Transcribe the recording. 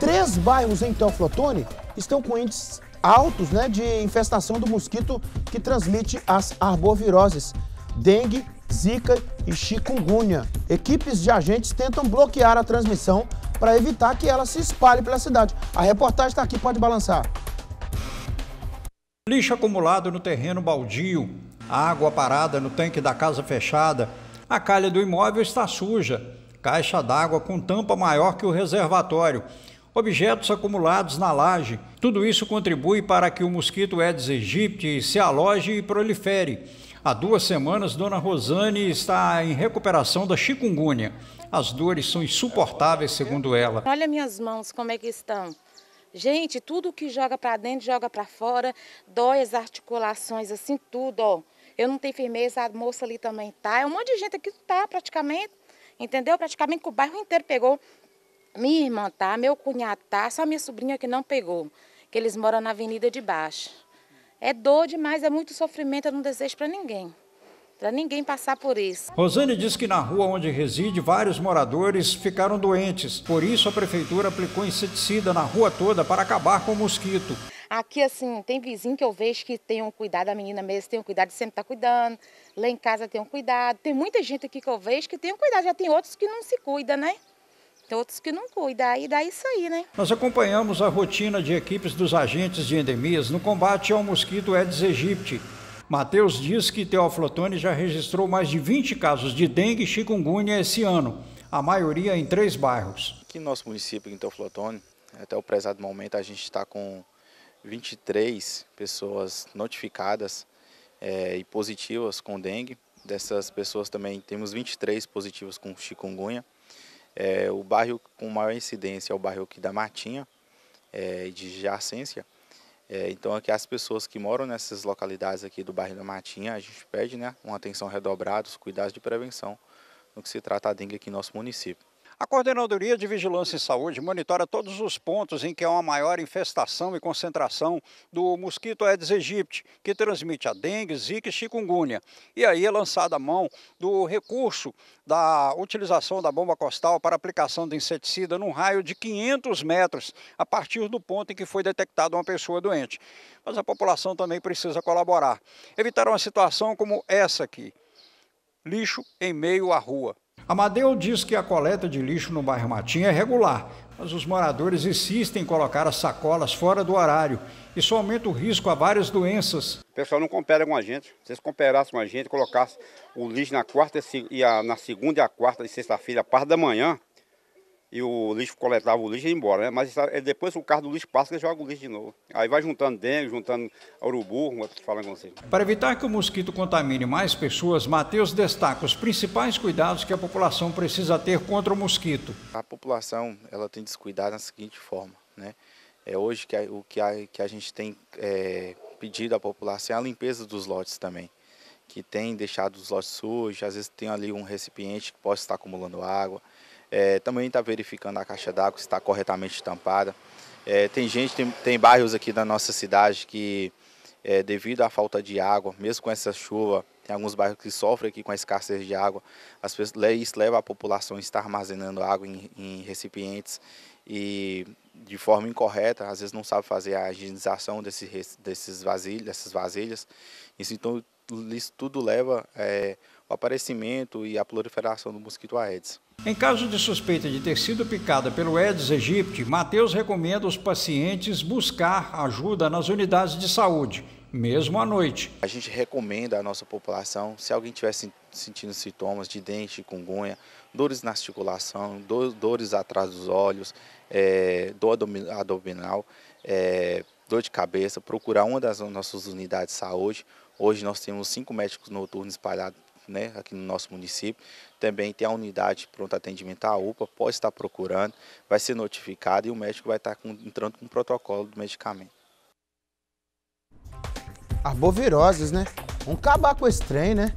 Três bairros em Teoflotone estão com índices altos né, de infestação do mosquito que transmite as arboviroses, dengue, zika e chikungunya. Equipes de agentes tentam bloquear a transmissão para evitar que ela se espalhe pela cidade. A reportagem está aqui, pode balançar. Lixo acumulado no terreno baldio, água parada no tanque da casa fechada, a calha do imóvel está suja, caixa d'água com tampa maior que o reservatório, objetos acumulados na laje. Tudo isso contribui para que o mosquito Aedes aegypti se aloje e prolifere. Há duas semanas, Dona Rosane está em recuperação da chikungunya. As dores são insuportáveis, segundo ela. Olha minhas mãos, como é que estão. Gente, tudo que joga para dentro, joga para fora, dói as articulações, assim, tudo, ó. Eu não tenho firmeza, a moça ali também tá. É um monte de gente aqui tá, praticamente, entendeu? Praticamente que o bairro inteiro pegou. Minha irmã tá, meu cunhado tá, só minha sobrinha que não pegou, que eles moram na avenida de baixo. É dor demais, é muito sofrimento, eu não desejo para ninguém para ninguém passar por isso. Rosane diz que na rua onde reside, vários moradores ficaram doentes. Por isso, a prefeitura aplicou inseticida na rua toda para acabar com o mosquito. Aqui, assim, tem vizinho que eu vejo que tem um cuidado, a menina mesmo tem um cuidado, sempre está cuidando. Lá em casa tem um cuidado. Tem muita gente aqui que eu vejo que tem um cuidado, já tem outros que não se cuida, né? Tem outros que não cuidam, aí dá isso aí, né? Nós acompanhamos a rotina de equipes dos agentes de endemias no combate ao mosquito Aedes aegypti. Matheus diz que Teoflotone já registrou mais de 20 casos de dengue e chikungunya esse ano, a maioria em três bairros. Aqui no nosso município, em Teoflotone, até o prezado momento, a gente está com 23 pessoas notificadas é, e positivas com dengue. Dessas pessoas também temos 23 positivas com chikungunya. É, o bairro com maior incidência é o bairro aqui da Matinha, é, de Jacência. É, então aqui as pessoas que moram nessas localidades aqui do bairro da Matinha, a gente pede né, uma atenção redobrada, os cuidados de prevenção no que se trata da dengue aqui no nosso município. A Coordenadoria de Vigilância em Saúde monitora todos os pontos em que há uma maior infestação e concentração do mosquito Aedes aegypti, que transmite a dengue, zika e chikungunya. E aí é lançada a mão do recurso da utilização da bomba costal para aplicação de inseticida num raio de 500 metros, a partir do ponto em que foi detectada uma pessoa doente. Mas a população também precisa colaborar. Evitar uma situação como essa aqui, lixo em meio à rua. Amadeu diz que a coleta de lixo no bairro Matinha é regular, mas os moradores insistem em colocar as sacolas fora do horário. Isso aumenta o risco a várias doenças. O pessoal não coopera com a gente. Se eles cooperassem com a gente, colocassem o lixo na quarta e a, na segunda e a quarta de sexta-feira, a parte da manhã, e o lixo coletava o lixo e ia embora, né? Mas é depois o carro do lixo passa, ele joga o lixo de novo. Aí vai juntando dengue, juntando urubu, como eu estou falando com você. Para evitar que o mosquito contamine mais pessoas, Matheus destaca os principais cuidados que a população precisa ter contra o mosquito. A população ela tem descuidado da seguinte forma, né? É hoje que a, o que a, que a gente tem é, pedido à população é a limpeza dos lotes também que tem deixado os lotes sujos, às vezes tem ali um recipiente que pode estar acumulando água. É, também está verificando a caixa d'água se está corretamente tampada. É, tem gente, tem, tem, bairros aqui da nossa cidade que, é, devido à falta de água, mesmo com essa chuva, tem alguns bairros que sofrem aqui com a escassez de água. As pessoas, isso leva a população a estar armazenando água em, em recipientes e de forma incorreta, às vezes não sabe fazer a higienização desses, desses vasilhas, dessas vasilhas. Isso, então, isso tudo leva é, o aparecimento e a proliferação do mosquito Aedes. Em caso de suspeita de ter sido picada pelo Aedes aegypti, Mateus recomenda aos pacientes buscar ajuda nas unidades de saúde, mesmo à noite. A gente recomenda à nossa população, se alguém estiver sentindo sintomas de dente, cungunha, dores na articulação, dores atrás dos olhos, é, dor abdominal, é, dor de cabeça, procurar uma das nossas unidades de saúde. Hoje nós temos cinco médicos noturnos espalhados né, aqui no nosso município. Também tem a unidade de pronto atendimento, a UPA, pode estar procurando, vai ser notificado e o médico vai estar com, entrando com o protocolo do medicamento. Arboviroses, né? Vamos acabar com esse trem, né?